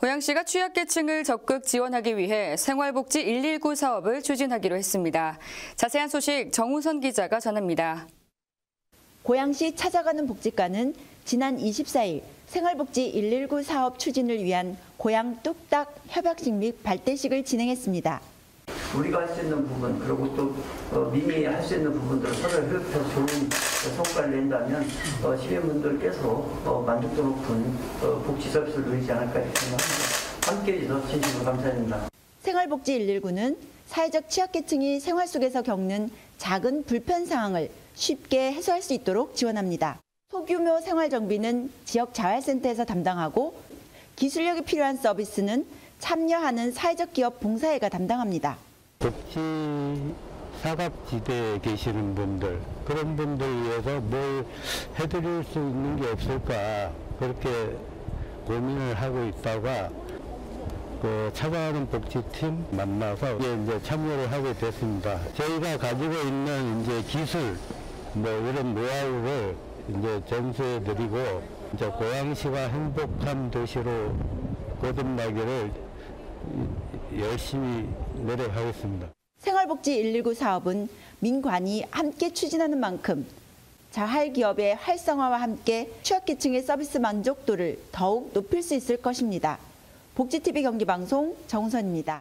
고양시가 취약계층을 적극 지원하기 위해 생활복지 119 사업을 추진하기로 했습니다. 자세한 소식 정우선 기자가 전합니다. 고양시 찾아가는 복지과는 지난 24일 생활복지 119 사업 추진을 위한 고양 뚝딱 협약식 및 발대식을 진행했습니다. 우리가 할 수 있는 부분 그리고 또 어, 민이 할 수 있는 부분들을 서로 협업해서 좋은 성과를 낸다면 어, 시민분들께서 어, 만족도 높은 어, 복지 서비스를 누리지 않을까 생각합니다. 함께 해 주셔서 진심으로 감사드립니다. 생활복지 119는 사회적 취약계층이 생활 속에서 겪는 작은 불편 상황을 쉽게 해소할 수 있도록 지원합니다. 소규모 생활정비는 지역 자활센터에서 담당하고 기술력이 필요한 서비스는 참여하는 사회적 기업 봉사회가 담당합니다. 복지 사각지대에 계시는 분들 그런 분들 위해서 뭘 해드릴 수 있는 게 없을까 그렇게 고민을 하고 있다가 그 찾아가는 복지팀 만나서 이제 참여를 하게 됐습니다. 저희가 가지고 있는 이제 기술 뭐 이런 노하우를 이제 전수해 드리고 이제 고양시가 행복한 도시로 거듭나기를 열심히 노력하겠습니다. 생활복지 119 사업은 민관이 함께 추진하는 만큼 자활 기업의 활성화와 함께 취약계층의 서비스 만족도를 더욱 높일 수 있을 것입니다. 복지TV 경기방송 정선입니다.